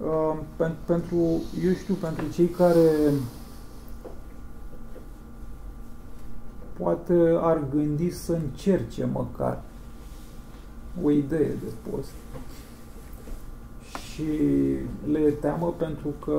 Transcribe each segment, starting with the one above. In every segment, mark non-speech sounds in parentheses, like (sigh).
Uh, pentru, eu știu, pentru cei care poate ar gândi să încerce măcar o idee de post și le e teamă pentru că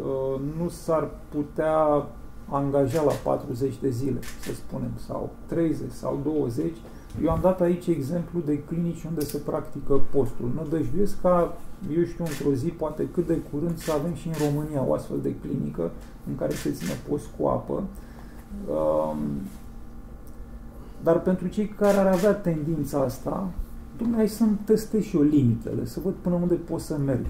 uh, nu s-ar putea angaja la 40 de zile, să spunem, sau 30 sau 20. Eu am dat aici exemplu de clinici unde se practică postul. Nu dăjduiesc ca, eu știu, într-o zi, poate cât de curând, să avem și în România o astfel de clinică în care se ține post cu apă. Um, dar pentru cei care ar avea tendința asta, Dumnezeu să-mi testez și eu limitele, să văd până unde pot să merg.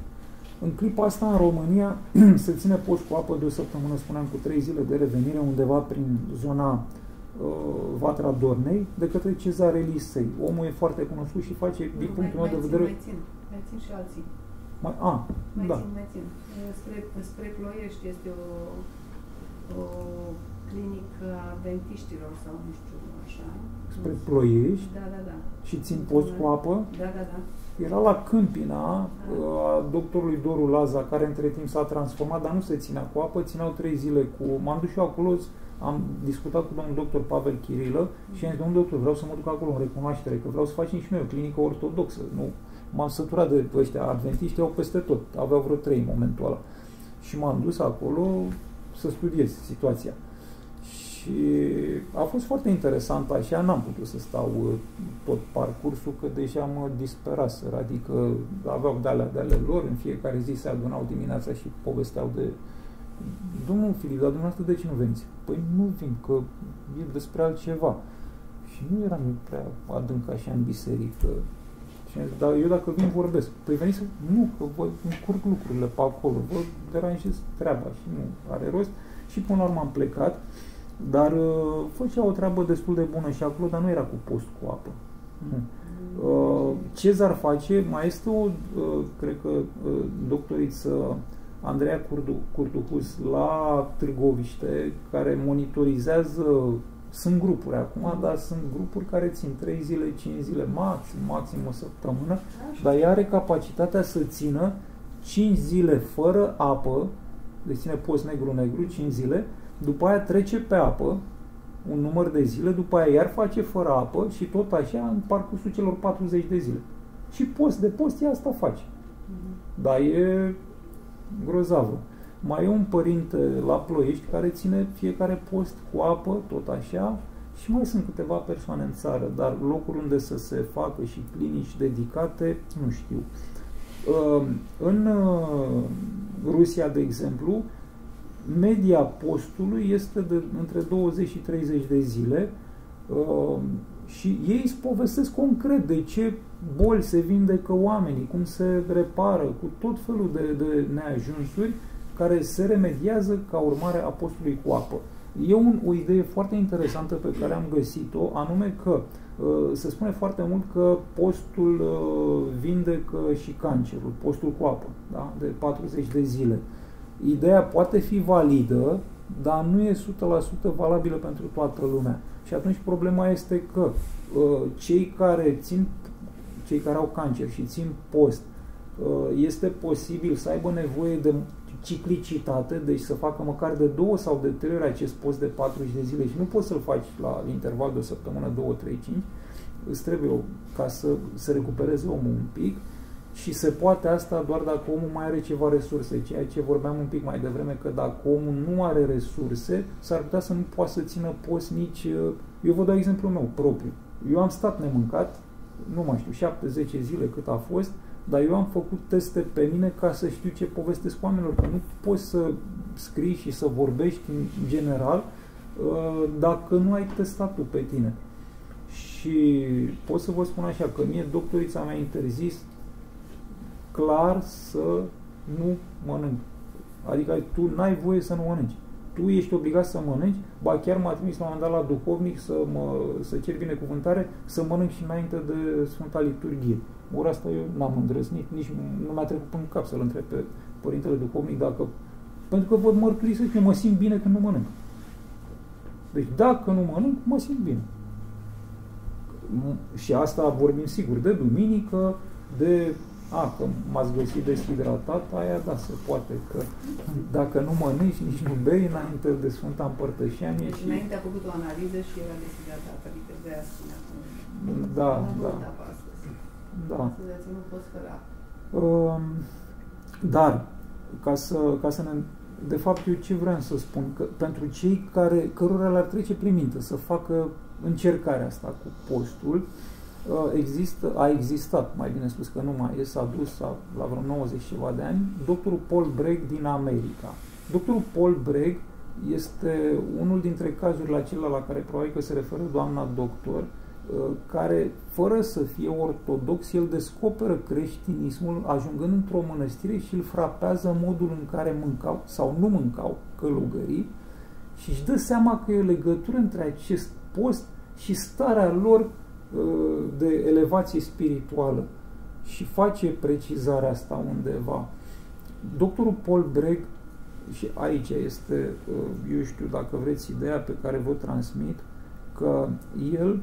În clipa asta, în România, (clears throat) se ține post cu apă de o săptămână, spuneam, cu trei zile de revenire, undeva prin zona uh, Vatra Dornei, de către Cezare Lisei. Omul e foarte cunoscut și face, nu, din punctul meu de vedere... Mai țin, mai țin și alții. Mai, a, mai da. țin, mai țin. Spre, spre Ploiești este o, o clinică a dentiștilor sau nu știu așa. Spre Ploiești? Da, da, da. Și țin post cu apă? Da, da, da. Era la Câmpina a doctorului Doru Laza, care între timp s-a transformat, dar nu se ținea cu apă, țineau trei zile cu... M-am dus și eu acolo, am discutat cu domnul doctor Pavel Chirilă și am zis, domnul doctor, vreau să mă duc acolo în recunoaștere, că vreau să facem și noi o clinică ortodoxă. Nu, m-am săturat de ăștia, adventiști au peste tot, aveau vreo trei în momentul ăla. Și m-am dus acolo să studiez situația. Și a fost foarte interesant așa, n-am putut să stau uh, tot parcursul, că deja mă disperaseră, adică aveau de-alea de ale lor, în fiecare zi se adunau dimineața și povesteau de Domnul Filip, dar dumneavoastră de ce nu veniți? Păi nu vin, că e despre altceva. Și nu eram prea adânc așa în biserică. Și am zis, dar eu dacă vin vorbesc. Păi veniți să... Nu, că vă încurc lucrurile pe acolo, vă deranjez treaba și nu are rost. Și până la urmă am plecat. Dar uh, făcea o treabă destul de bună și acolo, dar nu era cu post cu apă. Nu. Uh, Cezar face, mai este o, uh, cred că, uh, doctoriță Andreea Curdu, Curduhus la Târgoviște, care monitorizează, sunt grupuri acum, dar sunt grupuri care țin 3 zile, 5 zile, maxim, maxim o săptămână, dar ea are capacitatea să țină 5 zile fără apă, deci ține post negru-negru, 5 zile, după aia trece pe apă, un număr de zile, după aia iar face fără apă și tot așa în parcursul celor 40 de zile. Și post de post ea asta face. Mm-hmm. Dar e grozavă. Mai e un părinte la Ploiești care ține fiecare post cu apă, tot așa, și mai sunt câteva persoane în țară, dar locuri unde să se facă și clinici dedicate, nu știu. Ehm, în uh, Rusia, de exemplu, media postului este de între 20 și 30 de zile uh, și ei îți povestesc concret de ce boli se vindecă oamenii, cum se repară, cu tot felul de, de neajunsuri care se remediază ca urmare a postului cu apă. E un, o idee foarte interesantă pe care am găsit-o, anume că uh, se spune foarte mult că postul uh, vindecă și cancerul, postul cu apă, da? de 40 de zile ideea poate fi validă, dar nu e 100% valabilă pentru toată lumea. Și atunci problema este că uh, cei care țin cei care au cancer și țin post, uh, este posibil să aibă nevoie de ciclicitate, deci să facă măcar de două sau de trei ori acest post de 40 de zile și nu poți să-l faci la interval de o săptămână, două, trei, cinci, îți trebuie ca să se recupereze omul un pic și se poate asta doar dacă omul mai are ceva resurse, ceea ce vorbeam un pic mai devreme, că dacă omul nu are resurse, s-ar putea să nu poată să țină post nici... Uh, eu vă dau exemplul meu propriu. Eu am stat nemâncat, nu mai știu, 7-10 zile cât a fost, dar eu am făcut teste pe mine ca să știu ce povestesc oamenilor, că nu poți să scrii și să vorbești în general uh, dacă nu ai testat tu pe tine. Și pot să vă spun așa, că mie doctorița mi-a interzis clar să nu mănânci. Adică tu n-ai voie să nu mănânci. Tu ești obligat să mănânci, ba chiar m-a trimis la un moment dat la duhovnic să, mă, să cer binecuvântare, să mănânc și înainte de Sfânta Liturghie. Ora asta eu n-am îndrăznit, nici nu mi-a trecut până în cap să-l întreb pe Părintele Duhovnic dacă... Pentru că văd mărturisesc că mă simt bine când nu mănânc. Deci dacă nu mănânc, mă simt bine. Și asta vorbim sigur de duminică, de A, că m-ați găsit deshidratat, aia da, se poate, că dacă nu mănânci, nici nu bei înainte de Sfânta Împărtășanie. Deci și... înainte a făcut o analiză și era deshidratat, adică de aia spune acum. Da, nu da. Da. Astăzi nu poți fără um, Dar, ca să, ca să ne de fapt, eu ce vreau să spun? Că pentru cei care, cărora le-ar trece prin minte să facă încercarea asta cu postul, uh, există, a existat, mai bine spus că nu mai e, s-a dus la vreo 90 ceva de ani, doctorul Paul Bragg din America. Doctorul Paul Bragg este unul dintre cazurile acelea la care probabil că se referă doamna doctor, Uh, care, fără să fie ortodox, el descoperă creștinismul ajungând într-o mănăstire și îl frapează modul în care mâncau sau nu mâncau călugării și își dă seama că e o legătură între acest post și starea lor uh, de elevație spirituală și face precizarea asta undeva. Doctorul Paul Bragg, și aici este, uh, eu știu, dacă vreți, ideea pe care vă transmit, că el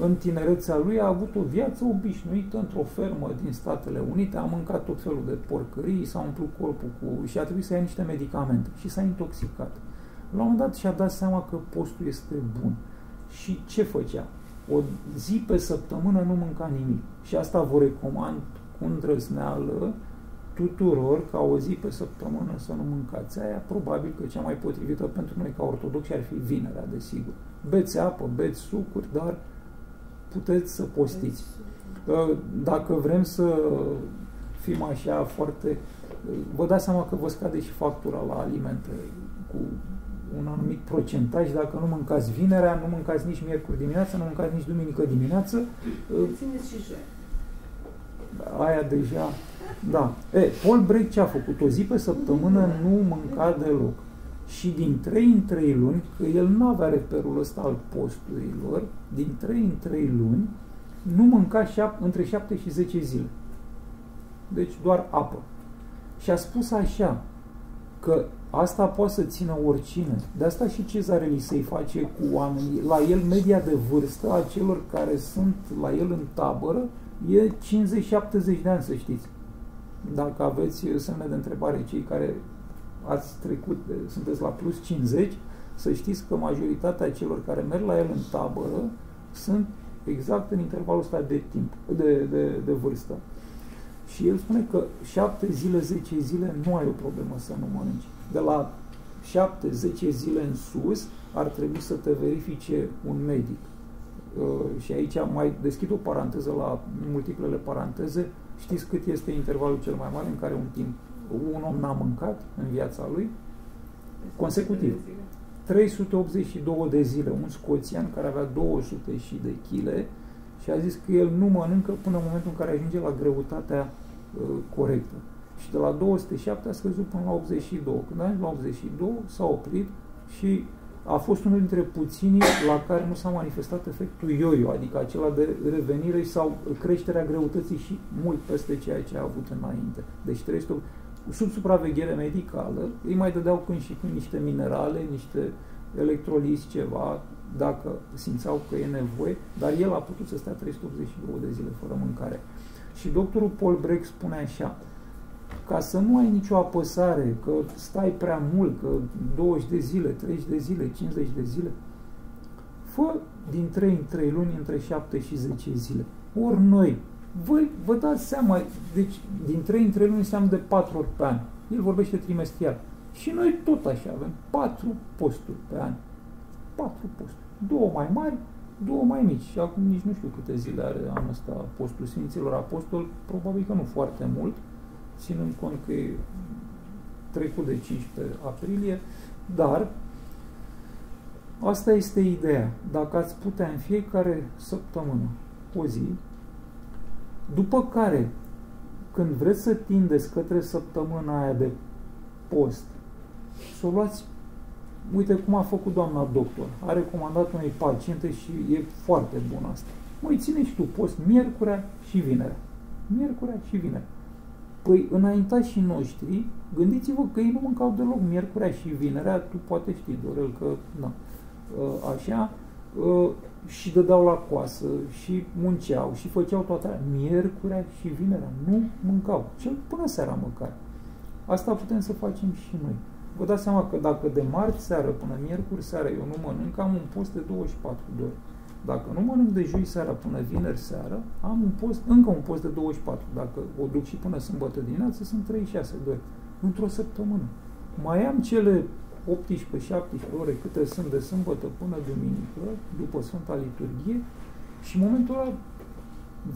în tinerețea lui a avut o viață obișnuită într-o fermă din Statele Unite, a mâncat tot felul de porcării, s-a umplut corpul cu... și a trebuit să ia niște medicamente și s-a intoxicat. La un moment dat și-a dat seama că postul este bun. Și ce făcea? O zi pe săptămână nu mânca nimic. Și asta vă recomand cu îndrăzneală tuturor ca o zi pe săptămână să nu mâncați. Aia probabil că cea mai potrivită pentru noi ca ortodoxi ar fi vinerea, desigur. Beți apă, beți sucuri, dar puteți să postiți. Dacă vrem să fim așa foarte... Vă dați seama că vă scade și factura la alimente cu un anumit procentaj. Dacă nu mâncați vinerea, nu mâncați nici miercuri dimineața, nu mâncați nici duminică dimineață. Țineți și joi. Aia deja... Da. E, Paul Break ce a făcut? O zi pe săptămână nu mânca deloc și din 3 în 3 luni, că el nu avea reperul ăsta al posturilor, din 3 în 3 luni, nu mânca șap, între 7 și 10 zile. Deci doar apă. Și a spus așa, că asta poate să țină oricine. De asta și cezarele să-i face cu oamenii. La el, media de vârstă a celor care sunt la el în tabără e 50-70 de ani, să știți. Dacă aveți semne de întrebare, cei care ați trecut, de, sunteți la plus 50, să știți că majoritatea celor care merg la el în tabără sunt exact în intervalul ăsta de timp, de, de, de vârstă. Și el spune că 7 zile, 10 zile nu ai o problemă să nu mănânci. De la 7-10 zile în sus ar trebui să te verifice un medic. Uh, și aici mai deschid o paranteză la multiplele paranteze. Știți cât este intervalul cel mai mare în care un timp un om n-a mâncat în viața lui, consecutiv. 382 de zile, un scoțian care avea 200 și de chile și a zis că el nu mănâncă până în momentul în care ajunge la greutatea uh, corectă. Și de la 207 a scăzut până la 82. Când a ajuns la 82 s-a oprit și a fost unul dintre puținii la care nu s-a manifestat efectul yo-yo, adică acela de revenire sau creșterea greutății și mult peste ceea ce a avut înainte. Deci 300 sub supraveghere medicală, îi mai dădeau când și când niște minerale, niște electrolizi, ceva, dacă simțeau că e nevoie, dar el a putut să stea 382 de zile fără mâncare. Și doctorul Paul Breck spune așa, ca să nu ai nicio apăsare, că stai prea mult, că 20 de zile, 30 de zile, 50 de zile, fă din 3 în 3 luni între 7 și 10 zile. Ori noi, voi vă dați seama, deci din 3 în 3 luni înseamnă de 4 ori pe an. El vorbește trimestrial. Și noi tot așa avem 4 posturi pe an. 4 posturi. Două mai mari, două mai mici. Și acum nici nu știu câte zile are anul ăsta postul Sfinților Apostol, probabil că nu foarte mult, ținând cont că e trecut de 15 aprilie, dar asta este ideea. Dacă ați putea în fiecare săptămână, o zi, după care, când vreți să tindeți către săptămâna aia de post, să o luați, uite cum a făcut doamna doctor, a recomandat unei paciente și e foarte bun asta. Măi, ține și tu post miercurea și vinerea. Miercurea și vinerea. Păi, înaintașii noștri, gândiți-vă că ei nu mâncau deloc miercurea și vinerea, tu poate știi, Dorel, că, na, ă, așa, uh, și dădeau la coasă și munceau și făceau toate miercurea și vinerea. Nu mâncau. Cel până seara măcar. Asta putem să facem și noi. Vă dați seama că dacă de marți seară până miercuri seara eu nu mănânc, am un post de 24 de ore. Dacă nu mănânc de joi seara până vineri seara, am un post, încă un post de 24. Dacă o duc și până sâmbătă dimineață, sunt 36 de ore. Într-o săptămână. Mai am cele 18-17 ore câte sunt de sâmbătă până duminică, după Sfânta Liturghie, și în momentul ăla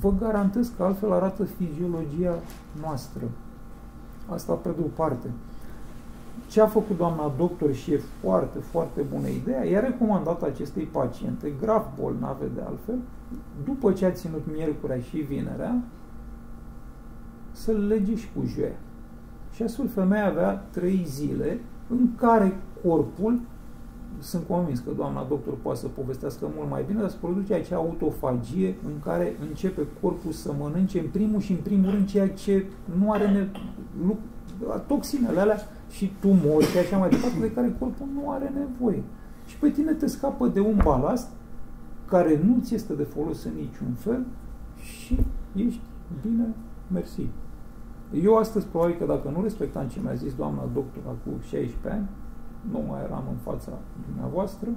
vă garantez că altfel arată fiziologia noastră. Asta pe de o parte. Ce a făcut doamna doctor și e foarte, foarte bună ideea, i-a recomandat acestei paciente, grav bolnave de altfel, după ce a ținut miercurea și vinerea, să lege și cu joia. Și astfel femeia avea trei zile în care corpul, sunt convins că doamna doctor poate să povestească mult mai bine, dar se produce acea autofagie în care începe corpul să mănânce în primul și în primul rând ceea ce nu are ne- toxinele alea și tumori și așa mai departe, de care corpul nu are nevoie. Și pe tine te scapă de un balast care nu ți este de folos în niciun fel și ești bine, mersi. Eu astăzi, probabil că dacă nu respectam ce mi-a zis doamna doctor acum 16 ani, nu mai eram în fața dumneavoastră,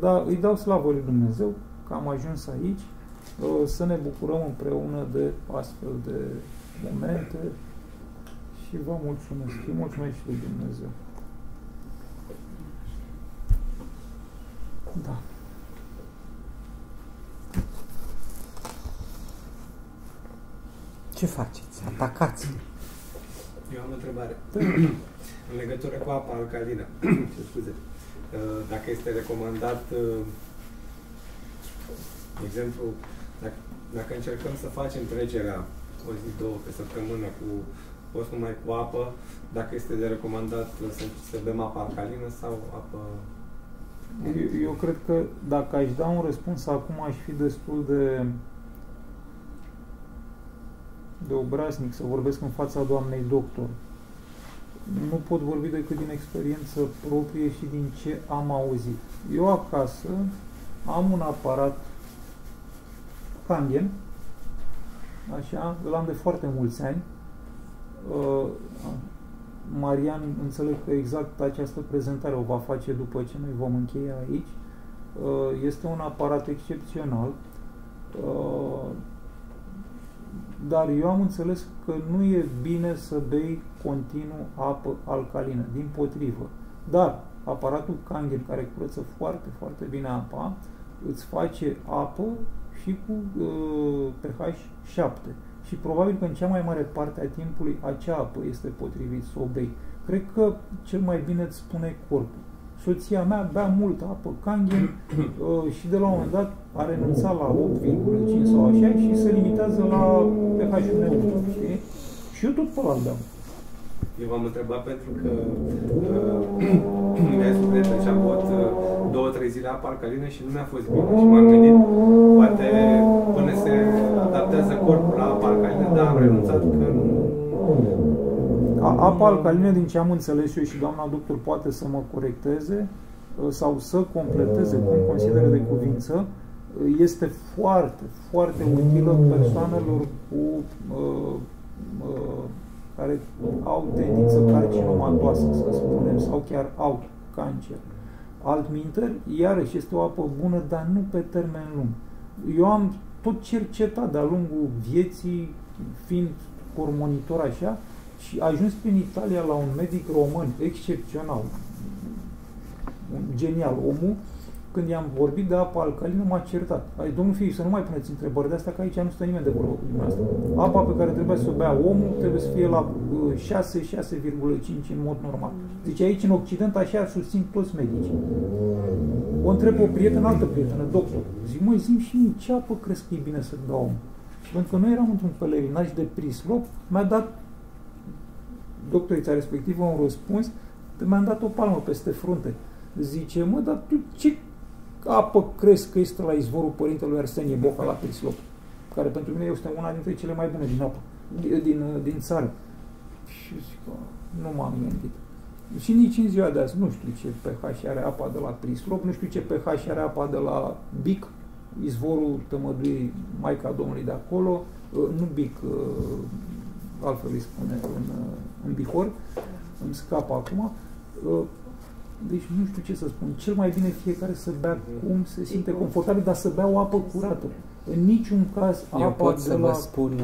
dar îi dau slavă lui Dumnezeu că am ajuns aici să ne bucurăm împreună de astfel de momente și vă mulțumesc. Îi mulțumesc și lui Dumnezeu. Da. Ce faceți? Atacați. Eu am o întrebare. în legătură cu apa alcalină. (clears throat) Ce scuze. Uh, dacă este recomandat, uh, de exemplu, dacă, dacă încercăm să facem trecerea o zi, două pe săptămână cu post numai cu apă, dacă este de recomandat să, să bem apă alcalină sau apă eu, eu cred că dacă aș da un răspuns acum aș fi destul de de obraznic să vorbesc în fața doamnei doctor. Nu pot vorbi decât din experiență proprie și din ce am auzit. Eu acasă am un aparat Kangen, așa, îl am de foarte mulți ani. Uh, Marian, înțeleg că exact această prezentare o va face după ce noi vom încheia aici. Uh, este un aparat excepțional uh, dar eu am înțeles că nu e bine să bei continuu apă alcalină, din potrivă. Dar aparatul Kangen, care curăță foarte, foarte bine apa, îți face apă și cu uh, pH 7. Și probabil că în cea mai mare parte a timpului acea apă este potrivit să o bei. Cred că cel mai bine îți spune corpul soția mea bea multă apă Kangen (clears throat) uh, și de la un moment dat a renunțat la 8,5 sau așa și se limitează la pH-ul neutru, știi? Și eu tot pe la beau. Eu v-am întrebat pentru că uh, (clears throat) mi-a spus prieten și am băut uh, două, trei zile apă alcalină și nu mi-a fost bine. Și m-am gândit, poate până se adaptează corpul la apă alcalină, dar am renunțat că nu Apa alcalină, din ce am înțeles eu și doamna doctor poate să mă corecteze uh, sau să completeze cum consideră de cuvință, uh, este foarte, foarte utilă persoanelor cu uh, uh, care au tendință carcinomatoasă, să spunem, sau chiar au cancer. Altminteri, iarăși este o apă bună, dar nu pe termen lung. Eu am tot cercetat de-a lungul vieții, fiind cormonitor așa, și a ajuns prin Italia la un medic român excepțional, un genial omul, când i-am vorbit de apă alcalină, m-a certat. Ai, domnul Fiu, să nu mai puneți întrebări de astea, că aici nu stă nimeni de vorbă cu dumneavoastră. Apa pe care trebuie să o bea omul trebuie să fie la 6, uh, 6,5 în mod normal. Deci aici, în Occident, așa susțin toți medicii. O întreb o prietenă, altă prietenă, doctor. Zic, măi, zi și mie, ce apă crezi că e bine să dau om? Și pentru că noi eram într-un pelerinaj de prislop, mi-a dat doctorița respectivă un răspuns, mi-am dat o palmă peste frunte. Zice, mă, dar tu ce apă crezi că este la izvorul părintelui Arsenie Boca la Prislop? Care pentru mine este una dintre cele mai bune din apă, din, din, din țară. Și zic, nu m-am gândit. Și nici în ziua de azi nu știu ce pH are apa de la Pristrop, nu știu ce pH are apa de la Bic, izvorul tămăduiei Maica Domnului de acolo, uh, nu Bic, uh, altfel îi spune, în, uh, în Bihor, îmi scapă acum. Deci nu știu ce să spun. Cel mai bine fiecare să bea cum se simte confortabil, dar să bea o apă curată. În niciun caz Eu apa pot de să la vă spun